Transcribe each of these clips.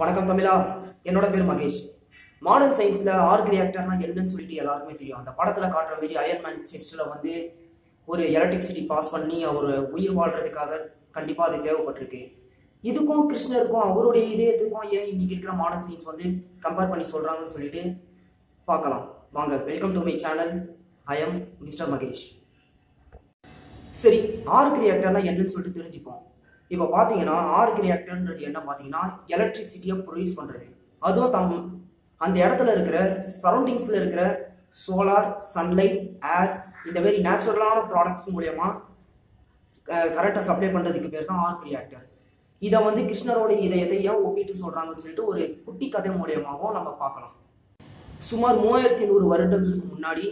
வணக்கம் தமிழா. என்னோட பேர் மகேஷ். மாடர்ன் சயின்ஸில் ஆர்க் ரியாக்டர்னா என்னன்னு சொல்லிட்டு எல்லாருக்குமே தெரியும். அந்த படத்தில் காட்டுற மாதிரி அயர்மேன் செஸ்டில் வந்து ஒரு எலக்ட்ரிசிட்டி பாஸ் பண்ணி அவர் உயிர் வாழ்றதுக்காக கண்டிப்பாக அது தேவைப்பட்டிருக்கு. இதுக்கும் கிருஷ்ணருக்கும் அவருடைய இதயத்துக்கும் ஏன் இன்னைக்கு இருக்கிற மாடர்ன் சயின்ஸ் வந்து கம்பேர் பண்ணி சொல்கிறாங்கன்னு சொல்லிட்டு பார்க்கலாம். வாங்க welcome to my channel I am mister Mahesh. சரி ஆர்க் ரியாக்டர்னா என்னன்னு சொல்லிட்டு தெரிஞ்சுப்போம். இப்போ பார்த்தீங்கன்னா ஆர்க் ரியாக்டர்ன்றது என்ன பார்த்தீங்கன்னா எலக்ட்ரிசிட்டியை ப்ரொடியூஸ் பண்ணுறது அதுவும் தம் அந்த இடத்துல இருக்கிற சரௌண்டிங்ஸில் இருக்கிற சோலார் சன்லைட் ஏர் இந்த மாதிரி நேச்சுரலான ப்ராடக்ட்ஸ் மூலயமா கரெக்டாக சப்ளை பண்ணுறதுக்கு பேர் தான் ஆர்க் ரியாக்டர் இதை வந்து கிருஷ்ணரோட இதயத்தை ஏன் ஒப்பிட்டு சொல்கிறாங்கன்னு சொல்லிட்டு ஒரு குட்டி கதை மூலியமாகவும் நம்ம பார்க்கலாம். சுமார் மூவாயிரத்தி நூறு வருடங்களுக்கு முன்னாடி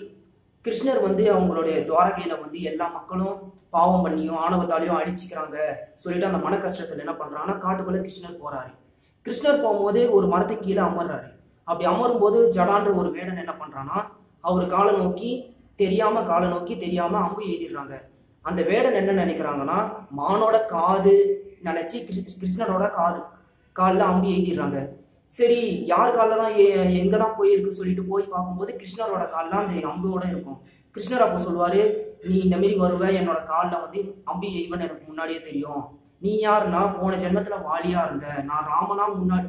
கிருஷ்ணர் வந்து அவங்களுடைய துவாரகையில வந்து எல்லா மக்களும் பாவம் பண்ணியும் ஆணவத்தாலையும் அடிச்சுக்கிறாங்க சொல்லிட்டு அந்த மன கஷ்டத்துல என்ன பண்றாங்கன்னா காட்டுக்குள்ள கிருஷ்ணர் போறாரு. கிருஷ்ணர் போகும்போது ஒரு மரத்துக்கு கீழே அமர்றாரு. அப்படி அமரும் போது ஜடான்ற ஒரு வேடன் என்ன பண்றான்னா அவர் காலை நோக்கி தெரியாம காலை நோக்கி தெரியாம அம்பு எழுதிடுறாங்க அந்த வேடன் என்ன நினைக்கிறாங்கன்னா மானோட காது நினைச்சு கிருஷ்ணனோட காது காலில் அம்பு எழுதிடுறாங்க சரி யார் காலில் தான் எ- தான் போயிருக்கு சொல்லிட்டு போய் பார்க்கும்போது கிருஷ்ணரோட காலெலாம் அந்த அம்போட இருக்கும். கிருஷ்ணர் அப்போ சொல்லுவார் நீ இந்த மாரி வருவ என்னோட காலில் வந்து அம்பி இவன் எனக்கு முன்னாடியே தெரியும். நீ யாருன்னா போன ஜென்மத்தில் வாலியாக இருந்த. நான் ராமனா முன்னாடி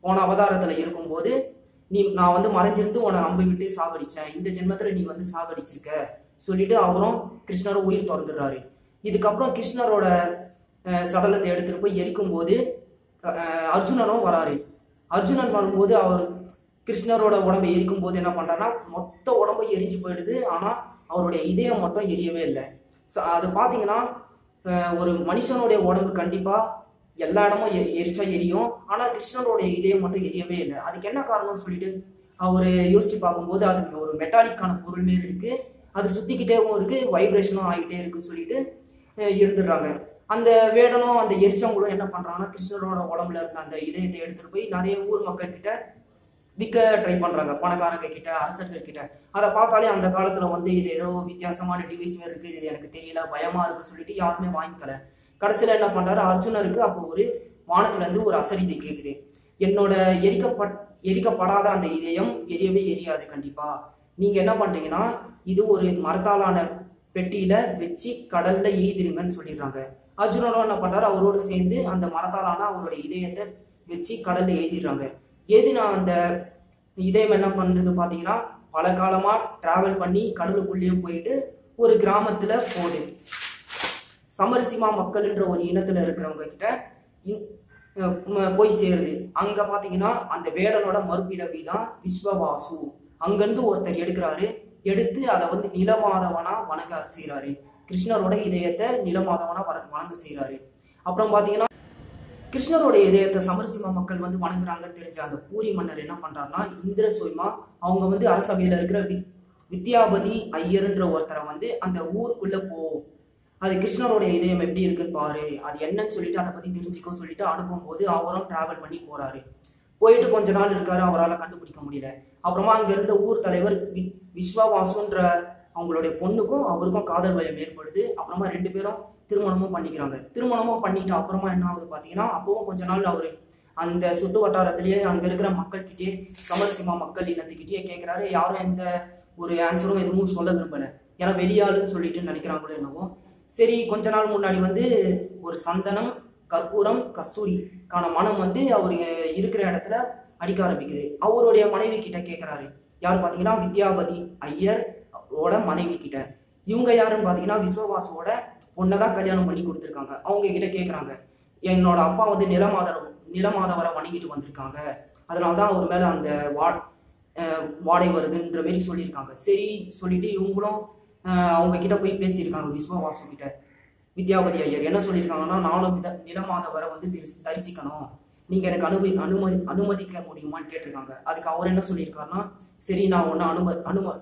போன அவதாரத்தில் இருக்கும்போது நீ நான் வந்து மறைஞ்சிருந்து உன்னை நம்பி விட்டு சாகடிச்சேன். இந்த ஜென்மத்தில் நீ வந்து சாகடிச்சிருக்க. சொல்லிட்டு அவரும் கிருஷ்ணரும் உயிர் திறந்துடுறாரு. இதுக்கப்புறம் கிருஷ்ணரோட சடலத்தை எடுத்துட்டு போய் எரிக்கும் போது அர்ஜுனனும் வராரு. அர்ஜுனன் வரும்போது அவர் கிருஷ்ணரோட உடம்பை எரிக்கும் போது என்ன பண்றாருன்னா மொத்த உடம்பு எரிஞ்சு போயிடுது. ஆனால் அவருடைய இதயம் மட்டும் எரியவே இல்லை. ச- அது பார்த்தீங்கன்னா ஒரு மனுஷனுடைய உடம்பு கண்டிப்பாக எல்லா இடமும் எ- எரிச்சா எரியும். ஆனால் கிருஷ்ணனுடைய இதயம் மட்டும் எரியவே இல்லை. அதுக்கு என்ன காரணம்னு சொல்லிட்டு அவர் யோசிச்சு பார்க்கும்போது அது ஒரு மெட்டாலிக்கான பொருள் மாரி இருக்குது அது சுற்றிக்கிட்டேவும் இருக்குது வைப்ரேஷனும் ஆகிட்டே இருக்குது சொல்லிட்டு இருந்துடுறாங்க. அந்த வேடனும் அந்த எரிச்சவங்களும் என்ன பண்ணுறாங்கன்னா கிருஷ்ணரோட உடம்புல இருந்த அந்த இதயத்தை எடுத்துகிட்டு போய் நிறைய ஊர் மக்கள் கிட்ட விற்க ட்ரை பண்ணுறாங்க பணக்காரங்க கிட்ட அரசர்கள் கிட்ட. அதை பார்த்தாலே அந்த காலத்தில் வந்து இது ஏதோ வித்தியாசமான டிவைஸ் மாதிரி இருக்குது இது எனக்கு தெரியல பயமாக இருக்குன்னு சொல்லிட்டு யாருமே வாங்கிக்கல. கடைசியில் என்ன பண்ணுறாரு அர்ஜுனருக்கு அப்போ ஒரு வானத்துலேருந்து ஒரு ஒரு இதை கேட்குது என்னோட எரிக்கப்பட் எரிக்கப்படாத அந்த இதயம் எரியவே எரியாது கண்டிப்பாக நீங்கள் என்ன பண்ணுறீங்கன்னா இது ஒரு மரத்தாலான பெட்டியில வச்சு கடல்ல எய்திருங்கன்னு சொல்லிடுறாங்க. அர்ஜுனனும் என்ன பண்றாரு? அவரோடு சேர்ந்து அந்த மரத்தாலான அவருடைய இதயத்தை வச்சு கடல்ல எழுதிடுறாங்க ஏதினா அந்த இதயம் என்ன பண்ணுது பார்த்தீங்கன்னா பல காலமா டிராவல் பண்ணி கடலுக்குள்ளேயே போயிட்டு ஒரு கிராமத்துல போகுது. சமரசிமா மக்கள்ன்ற ஒரு இனத்துல இருக்கிறவங்க கிட்ட போய் சேருது. அங்க பாத்தீங்கன்னா அந்த வேடனோட மறுபிடவி தான் விஸ்வவாசு. அங்கிருந்து ஒருத்தர் எடுக்கிறாரு. எடுத்து அதை வந்து நிலமாதவனா வணங்க செய்கிறாரு கிருஷ்ணரோட இதயத்தை நிலமாதவனா வணங்க செய்கிறாரு அப்புறம் பார்த்தீங்கன்னா கிருஷ்ணரோட இதயத்தை சமரசிம்ம மக்கள் வந்து வணங்குறாங்க தெரிஞ்ச அந்த பூரி மன்னர் என்ன பண்றாருன்னா இந்திர சோய்மா அவங்க வந்து அரசவையில இருக்கிற வித் வித்யாபதி ஐயர்ன்ற ஒருத்தரை வந்து அந்த ஊருக்குள்ள போ. அது கிருஷ்ணரோட இதயம் எப்படி இருக்குன்னு பாரு. அது என்னன்னு சொல்லிட்டு அதை பத்தி தெரிஞ்சுக்கோ சொல்லிட்டு அனுப்பும்போது அவரும் டிராவல் பண்ணி போறாரு. போயிட்டு கொஞ்ச நாள் இருக்காரு அவரால் கண்டுபிடிக்க முடியல. அப்புறமா அங்க இருந்த ஊர் தலைவர் வி விஸ்வவாசுன்ற அவங்களுடைய பொண்ணுக்கும் அவருக்கும் காதல் வயம் ஏற்படுது. அப்புறமா ரெண்டு பேரும் திருமணமும் பண்ணிக்கிறாங்க. திருமணமும் பண்ணிட்டு அப்புறமா என்ன ஆகுது பார்த்தீங்கன்னா அப்பவும் கொஞ்ச நாள் அவர் அந்த சுற்று வட்டாரத்திலேயே அங்கே இருக்கிற மக்கள்கிட்டயே சமரசிமா மக்கள் இனத்துக்கிட்டயே கேட்குறாரு யாரும் எந்த ஒரு ஆன்சரும் எதுவும் சொல்ல விரும்பலை. ஏன்னா வெளியாளுன்னு சொல்லிட்டு நினைக்கிறாங்களோ என்னவோ. சரி கொஞ்ச நாள் முன்னாடி வந்து ஒரு சந்தனம் கற்பூரம் கஸ்தூரிக்கான மனம் வந்து அவர் இருக்கிற இடத்துல அடிக்க ஆரம்பிக்குது. அவருடைய மனைவி கிட்ட கேட்குறாரு யார் பார்த்தீங்கன்னா வித்யாபதி ஐயர் ஓட மனைவி கிட்ட. இவங்க யாருன்னு பார்த்தீங்கன்னா விஸ்வவாசோட பொண்ணை தான் கல்யாணம் பண்ணி கொடுத்துருக்காங்க. அவங்க கிட்ட கேட்குறாங்க என்னோட அப்பா வந்து நிலமாதர நிலமாதவரை வணங்கிட்டு வந்திருக்காங்க. அதனால தான் அவர் மேலே அந்த வா வாடை வருதுன்ற மாரி சொல்லியிருக்காங்க. சரி சொல்லிட்டு இவங்களும் அவங்க கிட்ட போய் பேசியிருக்காங்க விஸ்வவாசு கிட்ட. வித்யாபதி ஐயர் என்ன சொல்லியிருக்காங்கன்னா நானும் வித நிலமாதவரை வந்து தரிசி- தரிசிக்கணும். நீங்கள் எனக்கு அனுமதி அனுமதி அனுமதிக்க முடியுமான்னு கேட்டிருக்காங்க. அதுக்கு அவர் என்ன சொல்லியிருக்காருன்னா சரி நான் ஒன்று அனும அனும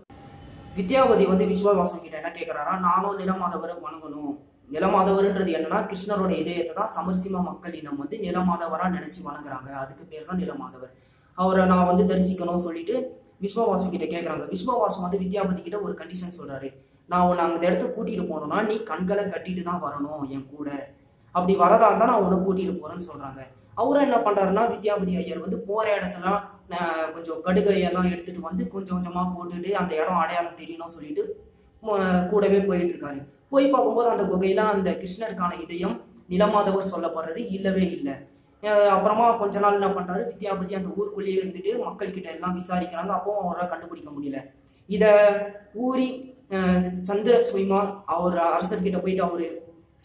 வித்யாபதி வந்து விஸ்வவாசன் கிட்ட என்ன கேட்குறாரா நானும் நிலமாதவரை வணங்கணும். நிலமாதவர்ன்றது என்னன்னா கிருஷ்ணரோட இதயத்தை தான் சமரசிம மக்கள் இனம் வந்து நிலமாதவராக நினைச்சு வணங்குறாங்க. அதுக்கு பேர் தான் நிலமாதவர். அவரை நான் வந்து தரிசிக்கணும் சொல்லிட்டு விஸ்வவாசு கிட்ட கேட்குறாங்க விஸ்வவாசம் வந்து வித்யாபதி கிட்ட ஒரு கண்டிஷன் சொல்றாரு. நான் உன்னை அந்த இடத்துக்கு கூட்டிட்டு போனோம்னா நீ கண்களை கட்டிட்டு தான் வரணும் என் கூட. அப்படி வரதா இருந்தால் நான் உன்னை கூட்டிட்டு போறேன்னு சொல்றாங்க. அவரும் என்ன பண்றாருன்னா வித்யாபதி ஐயர் வந்து போற இடத்துல கொஞ்சம் கடுகையெல்லாம் எடுத்துகிட்டு எடுத்துட்டு வந்து கொஞ்சம் கொஞ்சமா போட்டுட்டு அந்த இடம் அடையாளம் தெரியணும் சொல்லிட்டு கூடவே போயிட்டு இருக்காரு. போய் பார்க்கும்போது அந்த குகையில அந்த கிருஷ்ணருக்கான இதயம் நிலமாதவர் சொல்லப்படுறது இல்லவே இல்லை. அப்புறமா கொஞ்ச நாள் என்ன பண்றாரு வித்யாபதி அந்த ஊருக்குள்ளேயே இருந்துட்டு மக்கள் கிட்ட எல்லாம் விசாரிக்கிறாங்க. அப்பவும் அவரால் கண்டுபிடிக்க முடியல. இத ஊரி சந்திர சுயமா அவர் அரசர்கிட்ட போயிட்டு அவரு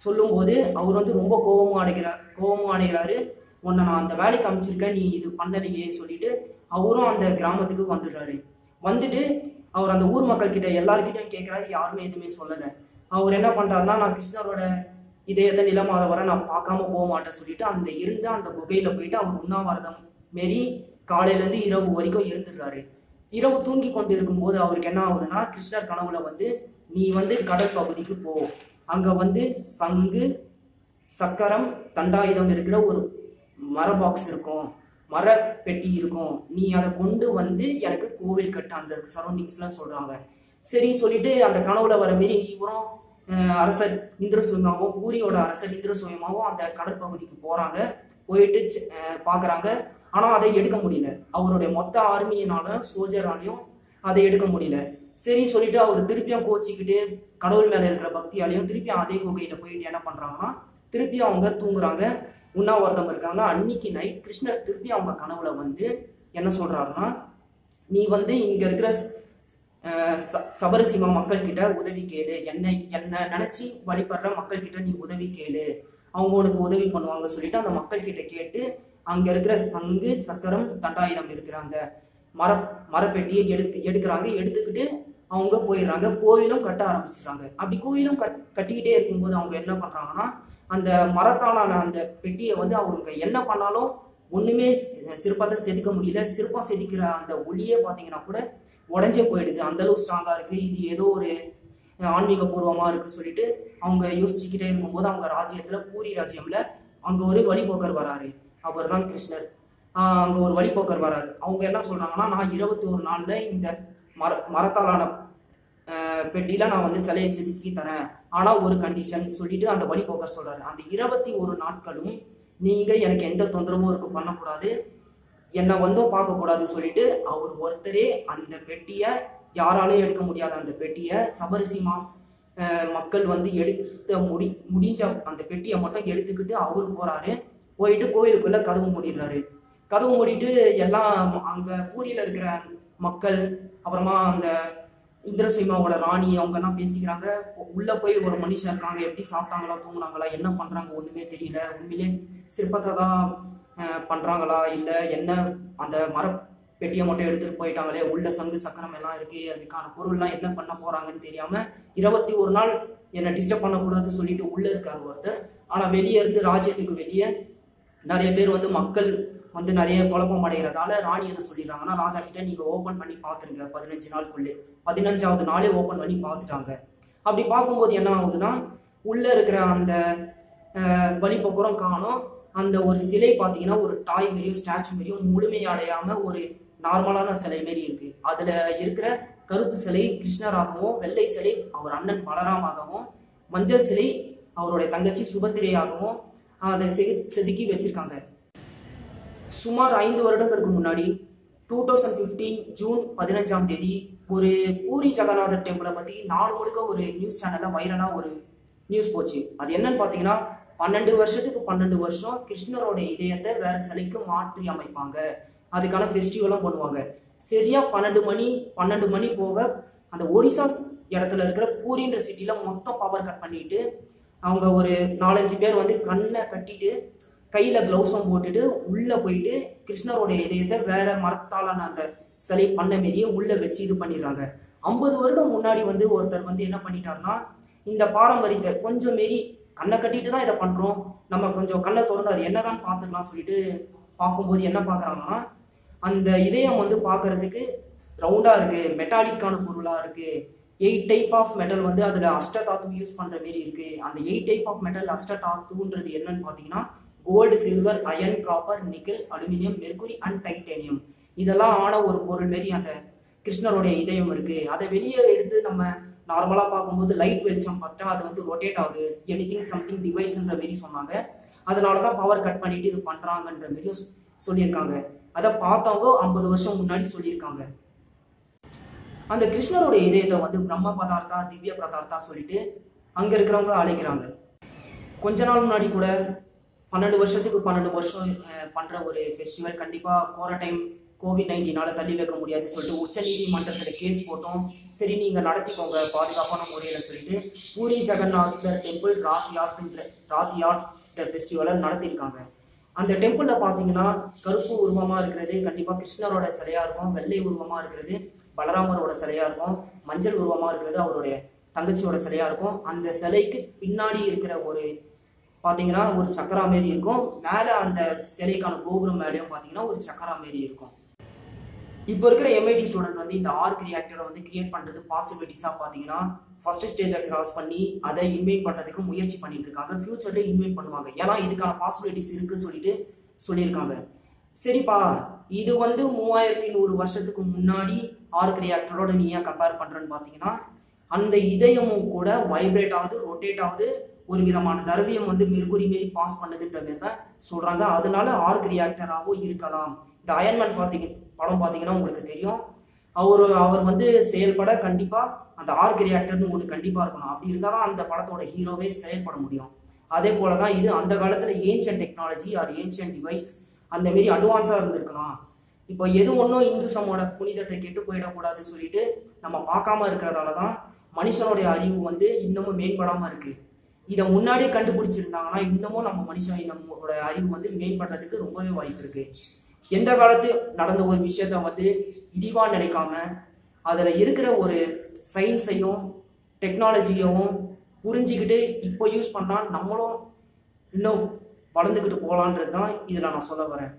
சொல்லும்போது அவர் வந்து ரொம்ப கோபமும் அடைகிறார் கோபமும் அடைகிறாரு. உன்னை நான் அந்த வேலைக்கு அமைச்சிருக்கேன் நீ இது பண்ணலையே சொல்லிட்டு அவரும் அந்த கிராமத்துக்கு வந்துடுறாரு. வந்துட்டு அவர் அந்த ஊர் மக்கள் கிட்ட எல்லாருக்கிட்டையும் கேட்கிறாரு யாருமே எதுவுமே சொல்லலை. அவர் என்ன பண்றாருன்னா நான் கிருஷ்ணரோட இதயத்தை நிலமாத வர நான் பார்க்காம போக மாட்டேன் சொல்லிட்டு அந்த இருந்த அந்த குகையில போயிட்டு அவர் உண்ணாவிரதம் மாரி காலையில இருந்து இரவு வரைக்கும் இருந்துடுறாரு. இரவு தூங்கி கொண்டு இருக்கும்போது அவருக்கு என்ன ஆகுதுன்னா கிருஷ்ணர் கனவுல வந்து நீ வந்து கடல் பகுதிக்கு போ. அங்க வந்து சங்கு சக்கரம் தண்டாயுதம் இருக்கிற ஒரு மர பாக்ஸ் இருக்கும். மர பெட்டி இருக்கும். நீ அதை கொண்டு வந்து எனக்கு கோவில் கட்ட. அந்த சரௌண்டிங்ஸ்லாம் சொல்றாங்க. சரி சொல்லிட்டு அந்த கனவுல வர மாரி இவரும் அரசர் அரசர் இந்திரசூயமாவும் பூரியோட அரசர் இந்திரசூயமாவும் அந்த கடற்பகுதிக்கு போறாங்க. போயிட்டு பார்க்குறாங்க ஆனால் அதை எடுக்க முடியல. அவருடைய மொத்த ஆர்மியினால சோல்ஜராலையும் அதை எடுக்க முடியல. சரி சொல்லிட்டு அவர் திருப்பியும் கோச்சிக்கிட்டு கடவுள் மேலே இருக்கிற பக்தியாலையும் திருப்பியும் அதே குகையில் போயிட்டு என்ன பண்ணுறாங்கன்னா திருப்பியும் அவங்க தூங்குறாங்க. உண்ணாவிரதம் இருக்காங்க. அன்னைக்கு நைட் கிருஷ்ணர் திருப்பி அவங்க கனவுல வந்து என்ன சொல்றாருன்னா நீ வந்து இங்க இருக்கிற அஹ், ச- மக்கள் கிட்ட உதவி கேளு. என்னை என்ன நினைச்சு வழிபடுற மக்கள் கிட்ட நீ உதவி கேளு. அவங்க உனக்கு உதவி பண்ணுவாங்க சொல்லிட்டு அந்த மக்கள் கிட்ட கேட்டு அங்க இருக்கிற சங்கு சக்கரம் தண்டாயுதம் இருக்கிற அந்த மர மரப்பெட்டியை எடுத்து எடுக்கிறாங்க. எடுத்துக்கிட்டு அவங்க போயிடுறாங்க. கோயிலும் கட்ட ஆரம்பிச்சிடுறாங்க. அப்படி கோயிலும் கட் கட்டிக்கிட்டே இருக்கும்போது அவங்க என்ன பண்ணுறாங்கன்னா அந்த மரத்தாலான அந்த பெட்டியை வந்து அவங்க என்ன பண்ணாலும் ஒன்றுமே சிற்பத்தை செதுக்க முடியல. சிற்பம் செதுக்கிற அந்த ஒளியே பார்த்தீங்கன்னா கூட உடஞ்சே போயிடுது. அந்தளவு ஸ்ட்ராங்காக இருக்குது இது ஏதோ ஒரு ஆன்மீக பூர்வமாக இருக்குது சொல்லிட்டு அவங்க யோசிச்சுக்கிட்டே இருக்கும்போது அவங்க ராஜ்யத்தில் பூரி ராஜ்யமில் அங்கே ஒரு வழிபோக்கர் வராரு. அவர் தான் கிருஷ்ணர். அங்கே ஒரு வழிபோக்கர் வராரு. அவங்க என்ன சொல்கிறாங்கன்னா நான் இருபத்தி ஒரு நாளில் இந்த மர மரத்தாலான பெட்டியில் நான் வந்து சிலையை செதுக்கி தரேன். ஆனால் ஒரு கண்டிஷன் சொல்லிட்டு அந்த வழிபோக்கர் சொல்கிறாரு அந்த இருபத்தி ஒரு நாட்களும் நீங்கள் எனக்கு எந்த தொந்தரவும் இருக்கு பண்ணக்கூடாது. என்னை வந்தும் பார்க்கக்கூடாது சொல்லிட்டு அவர் ஒருத்தரே அந்த பெட்டியை யாராலையும் எடுக்க முடியாத அந்த பெட்டியை சபரிசிமா மக்கள் வந்து எடுத்த முடி முடிஞ்ச அந்த பெட்டியை மட்டும் எடுத்துக்கிட்டு அவரு போகிறாரு போயிட்டு கோயிலுக்குள்ள கதவு மூடிடுறாரு. கதவு மூடிட்டு எல்லாம் அங்கே ஊரியில் இருக்கிற மக்கள் அப்புறமா அந்த இந்திரசிம்மாவோட ராணி அவங்க எல்லாம் பேசிக்கிறாங்க. உள்ள போய் ஒரு மனுஷன் இருக்காங்க. எப்படி சாப்பிட்டாங்களா தூங்குனாங்களா என்ன பண்றாங்க ஒண்ணுமே தெரியல. உண்மையிலே சிற்பத்தை தான் பண்ணுறாங்களா பண்றாங்களா இல்ல என்ன அந்த மர பெட்டியை மட்டும் எடுத்துட்டு போயிட்டாங்களே உள்ள சங்கு சக்கரம் எல்லாம் இருக்கு அதுக்கான பொருள்லாம் என்ன பண்ண போறாங்கன்னு தெரியாம இருபத்தி ஒரு நாள் என்னை டிஸ்டர்ப் பண்ணக்கூடாதுன்னு சொல்லிட்டு உள்ள இருக்காரு ஒருத்தர். ஆனா வெளியே இருந்து ராஜ்யத்துக்கு வெளியே நிறைய பேர் வந்து மக்கள் வந்து நிறைய குழப்பம் அடைகிறதால ராணி என்ன சொல்லிடுறாங்கன்னா ராஜா கிட்ட நீங்க ஓபன் பண்ணி பாத்துருங்க பதினஞ்சு நாளுக்குள்ளே. பதினஞ்சாவது நாளே ஓபன் பண்ணி பார்த்துட்டாங்க. அப்படி பார்க்கும்போது என்ன ஆகுதுன்னா உள்ள இருக்கிற அந்த அஹ், வழிபோக்குறம் காணும். அந்த ஒரு சிலை பார்த்தீங்கன்னா ஒரு டாய் மாரியும் ஸ்டாச்சு மாரியும் முழுமையடையாம ஒரு நார்மலான சிலை மாரி இருக்கு. அதுல இருக்கிற கருப்பு சிலை கிருஷ்ணராகவும் வெள்ளை சிலை அவர் அண்ணன் பலராமாகவும் மஞ்சள் சிலை அவருடைய தங்கச்சி சுபத்திரையாகவும் அதை செது செதுக்கி வச்சிருக்காங்க. சுமார் ஐந்து வருடங்களுக்கு முன்னாடி டூ தௌசண்ட் ஃபிஃப்டீன் ஜூன் பதினஞ்சாம் தேதி ஒரு பூரி ஜெகநாதர் டெம்பிளை பற்றி நாலு முழுக்க ஒரு நியூஸ் சேனலில் வைரலாக ஒரு நியூஸ் போச்சு. அது என்னன்னு பார்த்தீங்கன்னா பன்னெண்டு வருஷத்துக்கு பன்னெண்டு வருஷம் கிருஷ்ணரோட இதயத்தை வேற சிலைக்கு மாற்றி அமைப்பாங்க. அதுக்கான ஃபெஸ்டிவலும் பண்ணுவாங்க. சரியா பன்னெண்டு மணி பன்னெண்டு மணி போக அந்த ஒடிசா இடத்துல இருக்கிற பூரின்ற சிட்டில மொத்தம் பவர் கட் பண்ணிட்டு அவங்க ஒரு நாலஞ்சு பேர் வந்து கண்ணை கட்டிட்டு கையில கிளவுஸும் போட்டுட்டு உள்ள போயிட்டு கிருஷ்ணரோட இதயத்தை வேற மரத்தாலான அந்த சிலை பண்ண மாரியே உள்ள வச்சு இது பண்ணிடுறாங்க. ஐம்பது வருடம் முன்னாடி வந்து ஒருத்தர் வந்து என்ன பண்ணிட்டாருன்னா இந்த பாரம்பரியத்தை கொஞ்சம் மாரி கண்ணை கட்டிட்டு தான் இதை பண்றோம். நம்ம கொஞ்சம் கண்ணை திறந்து அது என்னதான் பார்த்துக்கலாம் சொல்லிட்டு பார்க்கும்போது என்ன பார்க்குறாங்கன்னா அந்த இதயம் வந்து பார்க்கறதுக்கு ரவுண்டா இருக்கு மெட்டாலிக்கான பொருளா இருக்கு. எயிட் டைப் ஆஃப் மெட்டல் வந்து அதில் அஷ்டதாத்து யூஸ் பண்ணுற மாரி இருக்கு. அந்த எயிட் டைப் ஆஃப் மெட்டல் அஷ்டதாத்துன்றது என்னன்னு பார்த்தீங்கன்னா gold silver iron copper nickel aluminium mercury and titanium இதெல்லாம் ஆன ஒரு பொருள் மாரி அந்த கிருஷ்ணருடைய இதயம் இருக்கு. அதை வெளியே எடுத்து நம்ம நார்மலாக பார்க்கும்போது லைட் வெளிச்சம் பார்த்தா அது வந்து ரொட்டேட் ஆகுது. எனிதிங் சம்திங் டிவைஸ்ன்ற மாரி சொன்னாங்க. அதனால தான் பவர் கட் பண்ணிட்டு இது பண்ணுறாங்கன்ற மாதிரியும் சொல்லியிருக்காங்க. அதை பார்த்தவங்க ஐம்பது வருஷம் முன்னாடி சொல்லியிருக்காங்க. அந்த கிருஷ்ணரோட இதயத்தை வந்து பிரம்ம பதார்த்தா திவ்ய பதார்த்தா சொல்லிட்டு அங்க இருக்கிறவங்க அழைக்கிறாங்க. கொஞ்ச நாள் முன்னாடி கூட பன்னெண்டு வருஷத்துக்கு பன்னெண்டு வருஷம் பண்ணுற பண்ற ஒரு ஃபெஸ்டிவல் கண்டிப்பா போற டைம் கோவிட் நைன்டீனால தள்ளி வைக்க முடியாது சொல்லிட்டு உச்ச நீதிமன்றத்துல கேஸ் போட்டோம். சரி நீங்க நடத்திக்கோங்க பாதுகாப்பான முறையில சொல்லிட்டு பூரி ஜெகநாதர் டெம்பிள் ராத் யாத் ராத் யாட் ஃபெஸ்டிவலை நடத்தியிருக்காங்க. அந்த டெம்பிள்ல பாத்தீங்கன்னா கருப்பு உருவமா இருக்கிறது கண்டிப்பா கிருஷ்ணரோட சிலையா இருக்கும் வெள்ளை உருவமா இருக்கிறது. பலராமரோட சிலையா இருக்கும். மஞ்சள் உருவமாக இருக்கிறது அவருடைய தங்கச்சியோட சிலையா இருக்கும். அந்த சிலைக்கு பின்னாடி இருக்கிற ஒரு பார்த்தீங்கன்னா ஒரு சக்கரா மாரி இருக்கும். மேலே அந்த சிலைக்கான கோபுரம் மேலேயும் பார்த்தீங்கன்னா ஒரு சக்கரா மாரி இருக்கும். இப்போ இருக்கிற எம்ஐடி ஸ்டூடெண்ட் வந்து இந்த ஆர்க் ரியாக்டரை வந்து கிரியேட் பண்ணுறது பாசிபிலிட்டிஸாக பார்த்தீங்கன்னா ஃபர்ஸ்ட் ஸ்டேஜை கிராஸ் பண்ணி அதை இன்வைட் பண்ணுறதுக்கு முயற்சி பண்ணிட்டு இருக்காங்க. ஃபியூச்சரில் இன்வைட் பண்ணுவாங்க. ஏன்னா இதுக்கான பாசிபிலிட்டிஸ் இருக்குன்னு சொல்லிட்டு சொல்லியிருக்காங்க. சரிப்பா இது வந்து மூவாயிரத்தி நூறு வருஷத்துக்கு முன்னாடி ஆர்க் ரியாக்டரோட நீ ஏன் கம்பேர் பண்ணுறேன்னு பார்த்தீங்கன்னா அந்த இதயமும் கூட வைப்ரேட் ஆகுது ரொட்டேட் ஆகுது. ஒரு விதமான தர்வியம் வந்து மெர்குரி மாரி பாஸ் பண்ணுதுன்ற மாரி தான் சொல்கிறாங்க அதனால ஆர்க் ரியாக்டராகவும் இருக்கலாம். இந்த அயன்மேன் பார்த்தீங்க படம் பார்த்தீங்கன்னா உங்களுக்கு தெரியும். அவர் அவர் வந்து செயல்பட கண்டிப்பாக அந்த ஆர்க் ரியாக்டர்னு ஒன்று கண்டிப்பாக இருக்கணும். அப்படி இருந்தால் தான் அந்த படத்தோட ஹீரோவே செயல்பட முடியும். அதே போல தான் இது அந்த காலத்தில் ancient technology or ancient device அந்த மாரி அட்வான்ஸாக இருந்திருக்கலாம். இப்போ எது ஒன்றும் இந்துசமோட புனிதத்தை கெட்டு போயிடக்கூடாதுன்னு சொல்லிட்டு நம்ம பார்க்காம இருக்கிறதால தான் மனுஷனுடைய அறிவு வந்து இன்னமும் மேம்படாமல் இருக்கு. இதை முன்னாடியே கண்டுபிடிச்சிருந்தாங்கன்னா இன்னமும் நம்ம மனுஷன் நம்மளோட அறிவு வந்து மேம்படுறதுக்கு ரொம்பவே வாய்ப்பு இருக்கு. எந்த காலத்து நடந்த ஒரு விஷயத்த வந்து இழிவாக நினைக்காம அதில் இருக்கிற ஒரு சயின்ஸையும் டெக்னாலஜியையும் புரிஞ்சுக்கிட்டு இப்போ யூஸ் பண்ணால் நம்மளும் இன்னும் வளர்ந்துக்கிட்டு போகலான்றது தான் இதில் நான் சொல்ல வரேன்.